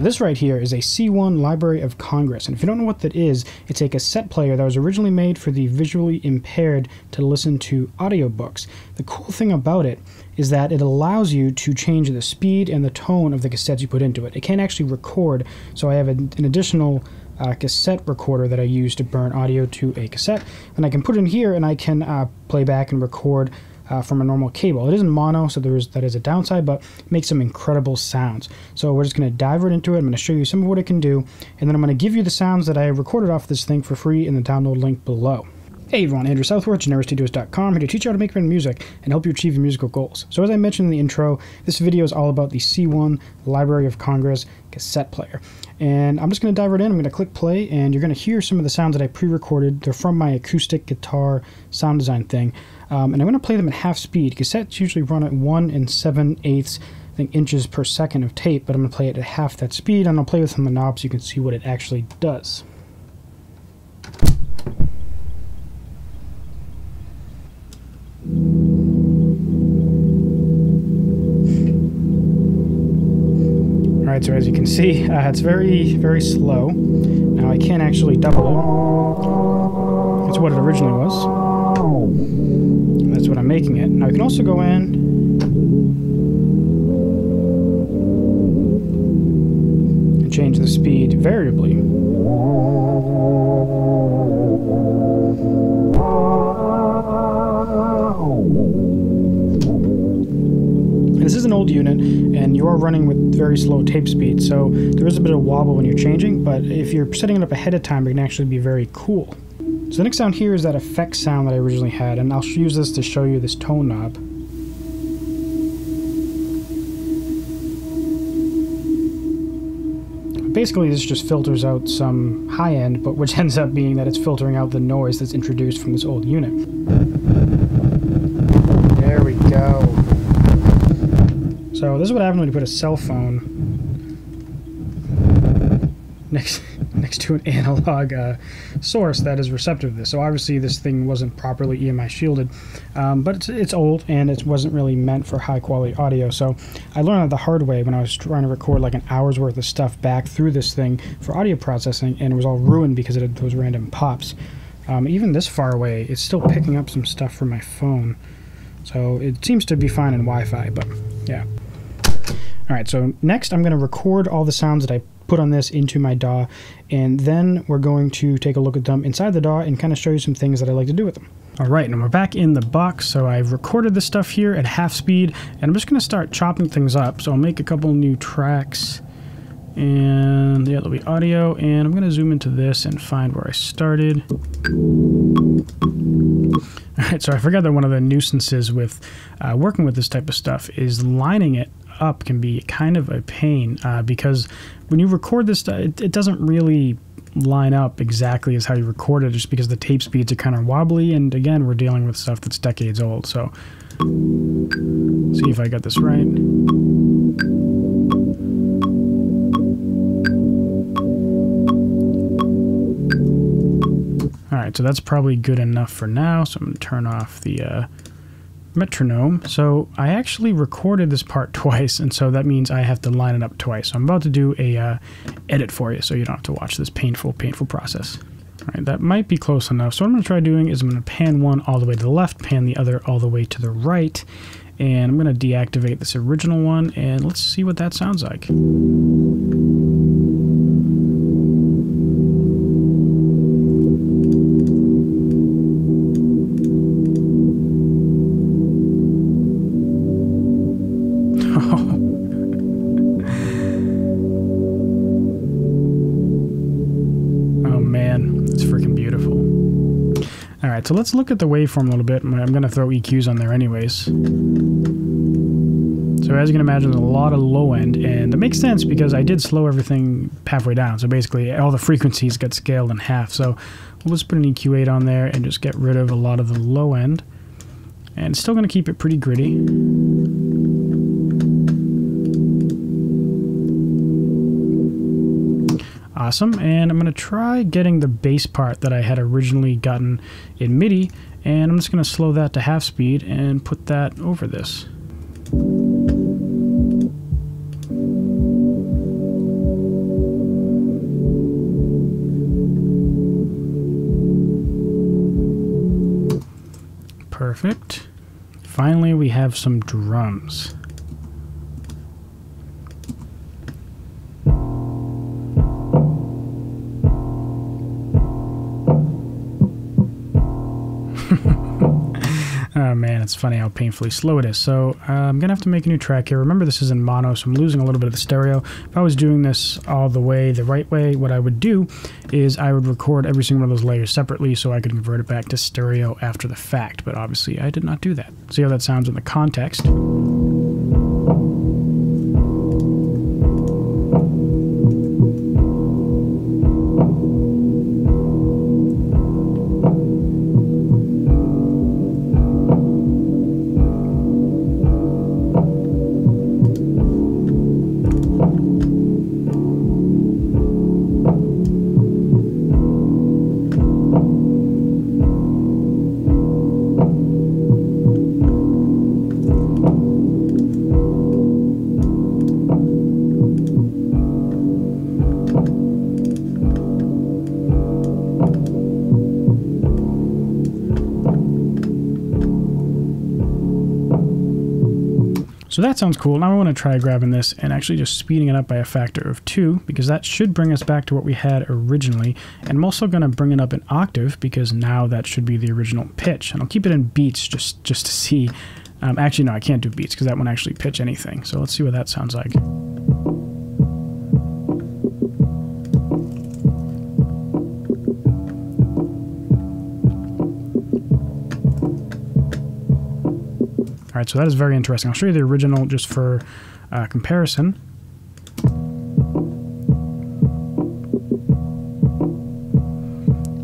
This right here is a C1 Library of Congress. And if you don't know what that is, it's a cassette player that was originally made for the visually impaired to listen to audiobooks. The cool thing about it is that it allows you to change the speed and the tone of the cassettes you put into it. It can't actually record, so I have an, an additional uh, cassette recorder that I use to burn audio to a cassette. And I can put it in here and I can uh, play back and record uh, from a normal cable. It isn't mono, so there is that is a downside, but makes some incredible sounds. So we're just going to dive right into it. I'm going to show you some of what it can do, and then I'm going to give you the sounds that I recorded off this thing for free in the download link below. Hey everyone, Andrew Southworth, GeneraStudios.com, here to teach you how to make your own music and help you achieve your musical goals. So as I mentioned in the intro, this video is all about the C1 Library of Congress cassette player. And I'm just going to dive right in, I'm going to click play, and you're going to hear some of the sounds that I pre-recorded. They're from my acoustic guitar sound design thing. Um, and I'm going to play them at half speed. Cassettes usually run at 1 and 7 eighths I think inches per second of tape, but I'm going to play it at half that speed, and I'll play with some of the knobs so you can see what it actually does. Alright, so as you can see, uh, it's very, very slow. Now I can't actually double it. It's what it originally was. That's what I'm making it. Now I can also go in and change the speed variably. An old unit, and you are running with very slow tape speed, so there is a bit of wobble when you're changing, but if you're setting it up ahead of time, it can actually be very cool. So the next sound here is that effect sound that I originally had, and I'll use this to show you this tone knob. Basically, this just filters out some high end, but which ends up being that it's filtering out the noise that's introduced from this old unit. There we go. So this is what happens when you put a cell phone next next to an analog uh, source that is receptive to this. So obviously this thing wasn't properly EMI shielded, um, but it's, it's old and it wasn't really meant for high quality audio. So I learned that the hard way when I was trying to record like an hour's worth of stuff back through this thing for audio processing, and it was all ruined because it had those random pops. Um, even this far away, it's still picking up some stuff from my phone. So it seems to be fine in Wi-Fi, but yeah. All right, so next I'm going to record all the sounds that I put on this into my DAW, and then we're going to take a look at them inside the DAW and kind of show you some things that I like to do with them. All right, and we're back in the box, so I've recorded this stuff here at half speed, and I'm just going to start chopping things up. So I'll make a couple new tracks, and yeah, there'll be audio, and I'm going to zoom into this and find where I started. All right, so I forgot that one of the nuisances with uh, working with this type of stuff is lining it up can be kind of a pain uh, because when you record this, it, it doesn't really line up exactly as how you record it just because the tape speeds are kind of wobbly. And again we're dealing with stuff that's decades old so. See if I got this right. Alright so that's probably good enough for now so I'm going to turn off the uh, metronome. So I actually recorded this part twice, and so that means I have to line it up twice. So I'm about to do a uh, edit for you, so you don't have to watch this painful, painful process. All right, that might be close enough. So what I'm going to try doing is I'm going to pan one all the way to the left, pan the other all the way to the right, and I'm going to deactivate this original one, and let's see what that sounds like. So let's look at the waveform a little bit. I'm going to throw EQs on there anyways. So as you can imagine, there's a lot of low end, and that makes sense because I did slow everything halfway down. So basically, all the frequencies got scaled in half. So just put an EQ8 on there and just get rid of a lot of the low end. And still going to keep it pretty gritty. awesome. And I'm going to try getting the bass part that I had originally gotten in MIDI. And I'm just going to slow that to half speed and put that over this. Perfect. Finally, we have some drums. Oh man, it's funny how painfully slow it is. So uh, I'm gonna have to make a new track here. Remember this is in mono, so I'm losing a little bit of the stereo. If I was doing this all the way the right way, what I would do is I would record every single one of those layers separately so I could convert it back to stereo after the fact. But obviously I did not do that. See how that sounds in the context. So that sounds cool. Now I want to try grabbing this and actually just speeding it up by a factor of two because that should bring us back to what we had originally. And I'm also going to bring it up an octave because now that should be the original pitch. And I'll keep it in beats just, just to see. Um, actually, no, I can't do beats because that won't actually pitch anything. So let's see what that sounds like. Right, so that is very interesting. I'll show you the original just for uh, comparison.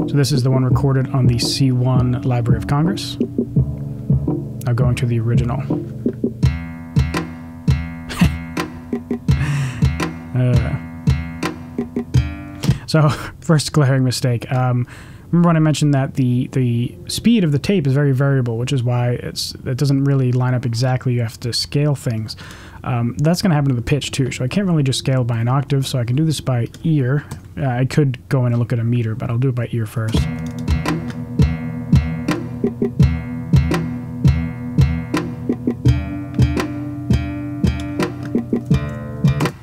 So this is the one recorded on the C1 Library of Congress. Now going to the original. uh. So, first glaring mistake. Um, remember when I mentioned that the the speed of the tape is very variable, which is why it's it doesn't really line up exactly. You have to scale things. Um, that's going to happen to the pitch too. So I can't really just scale by an octave. So I can do this by ear. Uh, I could go in and look at a meter, but I'll do it by ear first.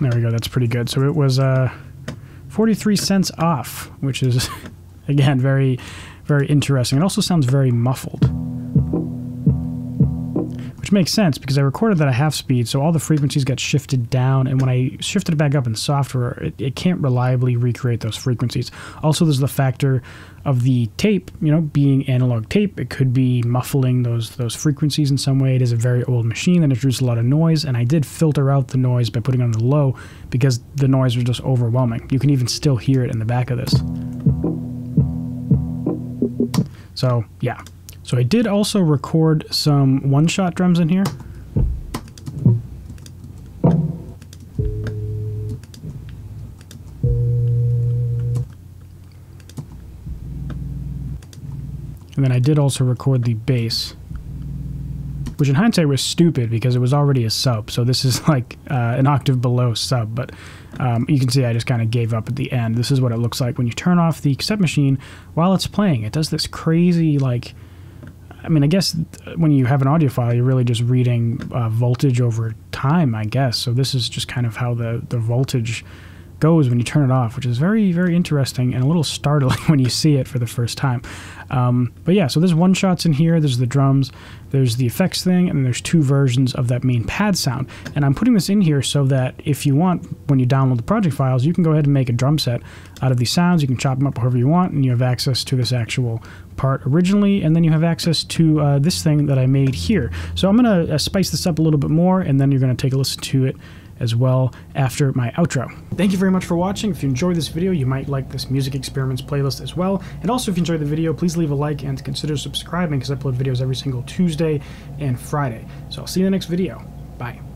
There we go. That's pretty good. So it was uh, 43 cents off, which is Again, very, very interesting. It also sounds very muffled. Which makes sense because I recorded that at half speed, so all the frequencies got shifted down, and when I shifted it back up in software, it, it can't reliably recreate those frequencies. Also, there's the factor of the tape, you know, being analog tape. It could be muffling those those frequencies in some way. It is a very old machine that introduced a lot of noise, and I did filter out the noise by putting on the low because the noise was just overwhelming. You can even still hear it in the back of this. So yeah. So I did also record some one-shot drums in here. And then I did also record the bass, which in hindsight was stupid because it was already a sub. So this is like uh, an octave below sub, but um, you can see I just kind of gave up at the end. This is what it looks like when you turn off the cassette machine while it's playing. It does this crazy, like, I mean, I guess when you have an audio file, you're really just reading uh, voltage over time, I guess. So this is just kind of how the, the voltage goes when you turn it off, which is very, very interesting and a little startling when you see it for the first time. Um, but yeah, so there's one shots in here. There's the drums, there's the effects thing, and there's two versions of that main pad sound. And I'm putting this in here so that if you want, when you download the project files, you can go ahead and make a drum set out of these sounds. You can chop them up however you want, and you have access to this actual part originally, and then you have access to uh, this thing that I made here. So I'm going to uh, spice this up a little bit more, and then you're going to take a listen to it as well after my outro. Thank you very much for watching. If you enjoyed this video, you might like this Music Experiments playlist as well. And also, if you enjoyed the video, please leave a like and consider subscribing because I upload videos every single Tuesday and Friday. So I'll see you in the next video. Bye.